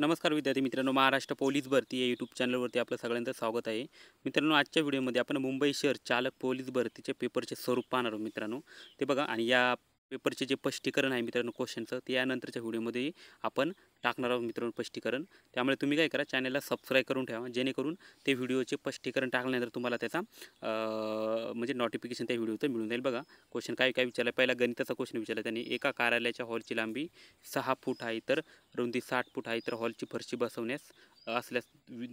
नमस्कार विद्यार्थी मित्रांनो महाराष्ट्र पोलीस भरती या यूट्यूब चॅनलवरती आपलं सगळ्यांचं स्वागत आहे. मित्रांनो आजच्या व्हिडिओमध्ये आपण मुंबई शहर चालक पोलीस भरतीचे पेपरचे स्वरूप पाहणार आहोत मित्रांनो. ते बघा आणि या पेपरचे जे स्पष्टीकरण आहे मित्रांनो क्वेश्चनचं ते यानंतरच्या व्हिडिओमध्ये आपण टाकणार आहोत मित्रांनो स्पष्टीकरण. त्यामुळे तुम्ही काय करा चॅनलला सबस्क्राईब करून ठेवा जेणेकरून ते व्हिडिओचे स्पष्टीकरण टाकल्यानंतर तुम्हाला त्याचा म्हणजे नोटिफिकेशन त्या व्हिडिओचं मिळून जाईल. बघा क्वेश्चन काय काय विचारला? पहिला गणिताचा क्वेश्चन विचारला त्यांनी. एका कार्यालयाच्या हॉलची लांबी सहा फूट आहे तर रुंदी साठ फूट आहे तर हॉलची फरशी बसवण्यास असल्यास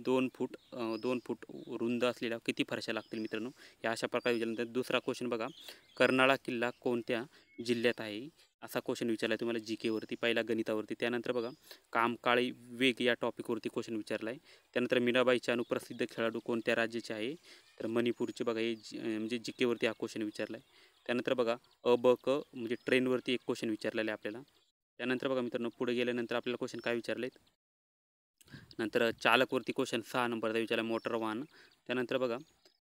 दोन फूट दोन फूट रुंद असलेल्या किती फरशा लागतील मित्रांनो? या अशा प्रकारे विचारल्यानंतर दुसरा क्वेश्चन बघा. कर्नाळा किल्ला कोणत्या जिल्ह्यात आहे? असा क्वेश्चन विचारला आहे तुम्हाला जी केवरती पहिला गणितावरती. त्यानंतर बघा कामकाळी वेग या टॉपिकवरती क्वेश्चन विचारला आहे त्यानंतर मीराबाईचे अनुप्रसिद्ध खेळाडू कोणत्या राज्याचे आहे? तर मणिपूरचे बघा हे जी म्हणजे जी केवरती हा क्वेश्चन विचारला आहे त्यानंतर बघा अ ब क म्हणजे ट्रेनवरती एक क्वेश्चन विचारलेला आहे आपल्याला. त्यानंतर बघा मित्रांनो पुढे गेल्यानंतर आपल्याला क्वेश्चन काय विचारले नंतर चालकवरती क्वेश्चन सहा नंबरचा विचारला मोटर वाहन त्यानंतर बघा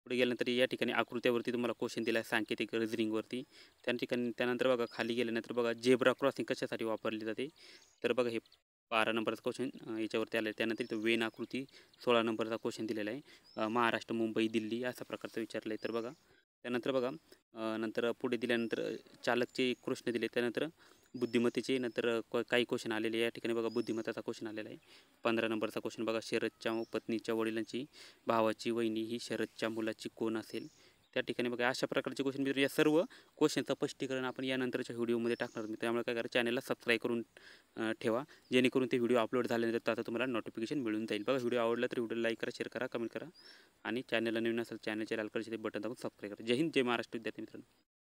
पुढे गेल्यानंतर या ठिकाणी आकृत्यावरती तुम्हाला क्वेश्चन दिला आहे सांकेतिक रिझनिंगवरती त्या ठिकाणी त्यानंतर बघा खाली गेल्यानंतर बघा जेब्रा क्रॉसिंग कशासाठी वापरली जाते? तर बघा हे बारा नंबरचा क्वेश्चन याच्यावरती आलं आहे. त्यानंतर इथं वेन आकृती सोळा नंबरचा क्वेश्चन दिलेला आहे. महाराष्ट्र मुंबई दिल्ली अशा प्रकारचं विचारलं आहे तर बघा त्यानंतर बघा नंतर पुढे दिल्यानंतर चालकचे कृष्ण दिले. त्यानंतर बुद्धिमत्तेचे नंतर क- काही क्वेश्चन आलेले या ठिकाणी बघा बुद्धिमत्ताचा क्वेश्चन आलेला आहे. पंधरा नंबरचा क्वेश्चन बघा शरदच्या पत्नीच्या वडिलांची भावाची वहिनी ही शरदच्या मुलाची कोण असेल? त्या ठिकाणी बघा अशा प्रकारचे क्वेश्चन मित्र या सर्व क्वेश्चनचं स्पष्टीकरण आपण यानंतरच्या व्हिडिओमध्ये टाकणार आहोत. त्यामुळे काय करा चॅनलला सबस्क्राईब करून ठेवा. जेणेकरून ते व्हिडिओ अपलोड झाल्यानंतर आता तुम्हाला नोटिफिकेशन मिळून जाईल. बघा व्हिडिओ आवडला तर व्हिडिओ लाईक करा शेअर करा कमेंट करा. आणि चॅनलला नवीन असेल चॅनलचे लाल कलरचे बटन दाबून सबस्क्राईब करा. जय हिंद जय महाराष्ट्र विद्यार्थी मित्रांनो.